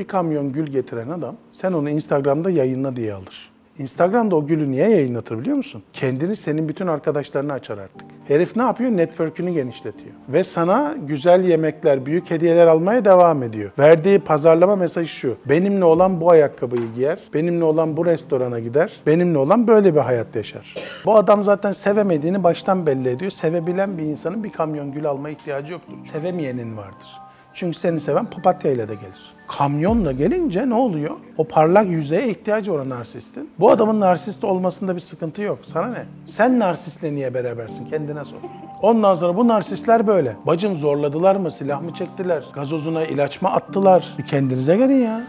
Bir kamyon gül getiren adam sen onu Instagram'da yayınla diye alır. Instagram'da o gülü niye yayınlatır biliyor musun? Kendini senin bütün arkadaşlarına açar artık. Herif ne yapıyor? Network'ünü genişletiyor. Ve sana güzel yemekler, büyük hediyeler almaya devam ediyor. Verdiği pazarlama mesajı şu. Benimle olan bu ayakkabıyı giyer, benimle olan bu restorana gider, benimle olan böyle bir hayat yaşar. Bu adam zaten sevemediğini baştan belli ediyor. Sevebilen bir insanın bir kamyon gül alma ihtiyacı yoktur. Sevemeyenin vardır. Çünkü seni seven papatyayla da gelir. Kamyonla gelince ne oluyor? O parlak yüzeye ihtiyacı olan narsistin. Bu adamın narsist olmasında bir sıkıntı yok. Sana ne? Sen narsistle niye berabersin? Kendine sor. Ondan sonra bu narsistler böyle. Bacım zorladılar mı? Silah mı çektiler? Gazozuna ilaç mı attılar? Bir kendinize gelin ya.